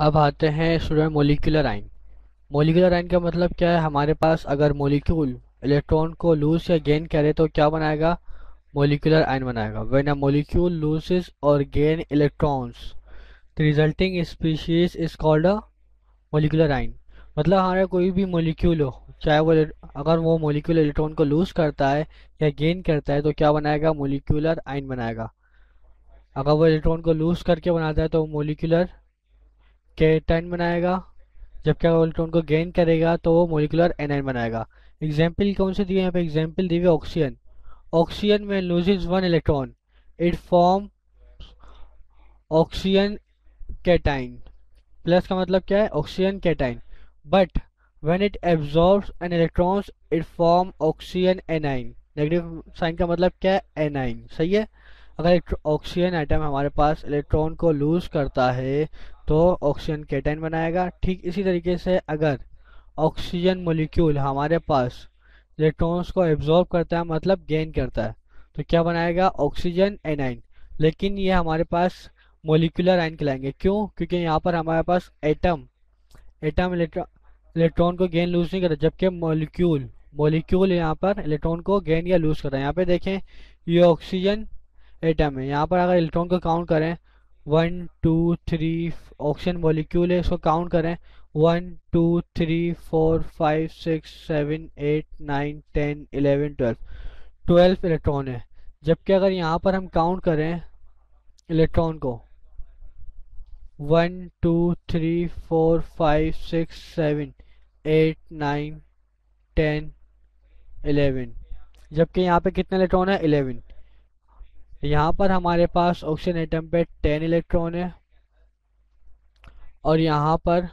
अब आते हैं स्टूडेंट मोलिकुलर आइन मोलिकुलर आइन का मतलब क्या है? हमारे पास अगर मोलिक्यूल इलेक्ट्रॉन को लूज या गेन करे तो क्या बनाएगा? मोलिकुलर आइन बनाएगा। व्हेन अ मोलिक्यूल लूजेस और gain electrons the resulting species is called a molecular ion मतलब हमारा कोई भी मोलिक्यूल हो, चाहे वो अगर वो मोलिक्यूल इलेक्ट्रॉन को लूज करता है या गेन करता है तो क्या बनाएगा? मोलिकुलर आइन बनाएगा। अगर वो इलेक्ट्रॉन को लूज करके बनाता है तो मोलिकुलर केटाइन बनाएगा, जब क्या इलेक्ट्रॉन को गेन करेगा तो वो मोलिकुलर एनाइन बनाएगा। एग्ज़ाम्पल कौन से दिए यहाँ पे? एग्ज़ाम्पल दिए ऑक्सीजन ऑक्सीजन में loses one electron it form oxygen cation plus का मतलब क्या है? Oxygen cation but when it absorbs an electrons it form oxygen anion negative sign का मतलब क्या है? एनाइन सही है? अगर ऑक्सीजन आइटम हमारे पास इलेक्ट्रॉन को लूज करता है तो ऑक्सीजन केटाइन बनाएगा। ठीक इसी तरीके से अगर ऑक्सीजन मोलिक्यूल हमारे पास इलेक्ट्रॉन्स को एब्जॉर्ब करता है मतलब गेन करता है तो क्या बनाएगा? ऑक्सीजन एनाइन लेकिन ये हमारे पास मोलिकुलर आइन कहलाएँगे। क्यों? क्योंकि यहाँ पर हमारे पास एटम एटम इलेक्ट्रॉन को गेन लूज नहीं करता, जबकि मोलिक्यूल मोलिक्यूल यहाँ पर इलेक्ट्रॉन को गेन या लूज करता है। यहाँ पे देखें, ये ऑक्सीजन एटम है। यहाँ पर अगर इलेक्ट्रॉन को काउंट करें one, two, three oxygen molecule है, इसको काउंट करें। One, two, three, four, five, six, seven, eight, nine, ten, eleven, twelve. Twelve electron है। जबकि अगर यहाँ पर हम काउंट करें इलेक्ट्रॉन को, one, two, three, four, five, six, seven, eight, nine, ten, eleven. जबकि यहाँ पे कितने इलेक्ट्रॉन है? इलेवन। यहाँ पर हमारे पास ऑक्सीजन एटम पे टेन इलेक्ट्रॉन है और यहाँ पर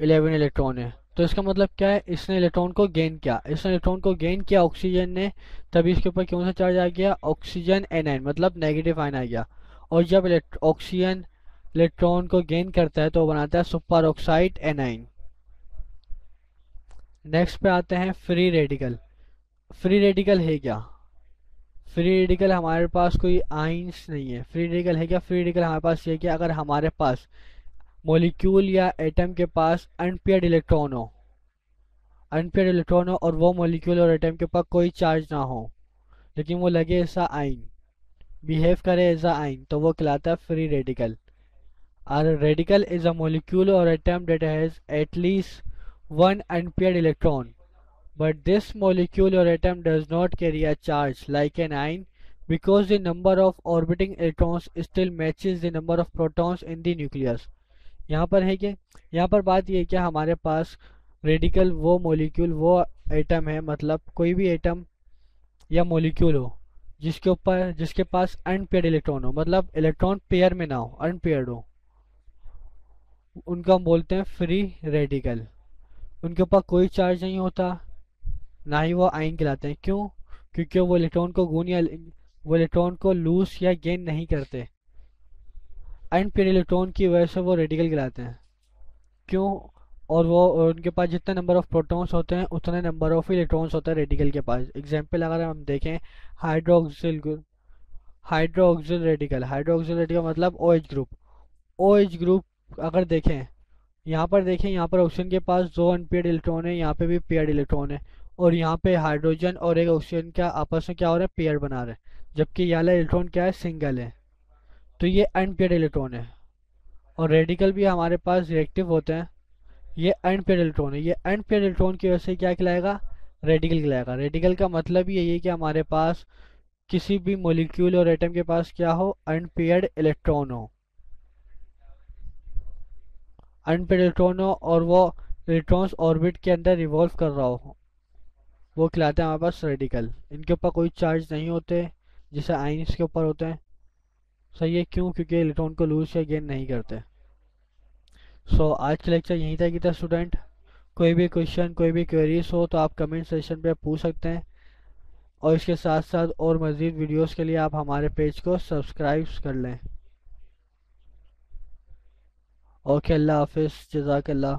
इलेवन इलेक्ट्रॉन है। तो इसका मतलब क्या है? इसने इलेक्ट्रॉन को गेन किया। इसने इलेक्ट्रॉन को गेन किया ऑक्सीजन ने, तभी इसके ऊपर क्यों सा चार्ज आ गया? ऑक्सीजन एन मतलब नेगेटिव आइन आ गया। और जब ऑक्सीजन इलेक्ट्रॉन को गेन करता है तो बनाता है सुपर ऑक्साइड एनाइन नेक्स्ट पे आते हैं फ्री रेडिकल फ्री रेडिकल है क्या? फ्री रेडिकल हमारे पास कोई आइंस नहीं है। फ्री रेडिकल है क्या? फ्री रेडिकल हमारे पास ये कि अगर हमारे पास मोलिक्यूल या एटम के पास अनपेयर्ड इलेक्ट्रॉन हो अनपेयर्ड इलेक्ट्रॉन हो और वो मोलिक्यूल और एटम के पास कोई चार्ज ना हो, लेकिन वो लगे ऐसा आइन बिहेव करे अ आइन तो वो कहलाता है फ्री रेडिकल और रेडिकल इज़ अ मोलिक्यूल और atom that has at least one unpaired electron But this molecule or atom does not carry a charge like an ion because the number of orbiting electrons still matches the number of protons in the nucleus. यहाँ पर है कि यहाँ पर बात यह कि हमारे पास रेडिकल वो मोलिक्यूल वो एटम है मतलब कोई भी एटम या मोलिक्यूल हो, जिसके ऊपर, जिसके पास अनपेयर्ड इलेक्ट्रॉन हो मतलब इलेक्ट्रॉन पेयर में ना हो अनपेयर्ड हो। उनका हम बोलते हैं फ्री रेडिकल उनके ऊपर कोई चार्ज नहीं होता। ना ही वो आइन कहलाते हैं। क्यों? क्योंकि वो इलेक्ट्रॉन को गुन या वो इलेक्ट्रॉन को लूज या गेन नहीं करते। अनपेड इलेक्ट्रॉन की वजह से वो रेडिकल कहलाते हैं। क्यों? और वो उनके पास जितने नंबर ऑफ़ प्रोटॉन्स होते हैं, उतने नंबर ऑफ़ इलेक्ट्रॉन्स होते हैं रेडिकल के पास। एग्जांपल अगर हम देखें hydroxyl hydroxyl radical hydroxyl radical मतलब O H group O H group अगर देखें, यहाँ पर देखें, यहाँ पर ऑक्सीजन के पास दो अनपेड इलेक्ट्रॉन है, यहाँ पे भी पेड इलेक्ट्रॉन है। और यहाँ पे हाइड्रोजन और एक ऑक्सीजन क्या आपस में क्या हो रहा है? पेयर बना रहे हैं। जबकि ये वाला इलेक्ट्रॉन क्या है? सिंगल है। तो ये अनपेड इलेक्ट्रॉन है। और रेडिकल भी हमारे पास रिएक्टिव होते हैं। ये अनपेड इलेक्ट्रॉन है। ये अनपेड इलेक्ट्रॉन की वजह से क्या खिलाएगा रेडिकल खिलाएगा रेडिकल का मतलब यही है कि हमारे पास किसी भी मोलिक्यूल और एटम के पास क्या हो? अनपेड इलेक्ट्रॉन हो। अनपेड इलेक्ट्रॉन हो और वो इलेक्ट्रॉन्स ऑर्बिट के अंदर रिवॉल्व कर रहा हो। वो खिलाते हैं हमारे पास रेडिकल इनके ऊपर कोई चार्ज नहीं होते जैसे आइंस के ऊपर होते हैं। सही है क्यों? क्योंकि इलेक्ट्रॉन को लूज या गेन नहीं करते। सो so, आज का लेक्चर यहीं तक था स्टूडेंट कोई भी क्वेश्चन कोई भी क्वेरीज हो तो आप कमेंट सेशन पे पूछ सकते हैं। और इसके साथ साथ और मज़ीद वीडियोस के लिए आप हमारे पेज को सब्सक्राइब कर लें। ओके अल्लाह हाफिज़। जजाक अल्लाह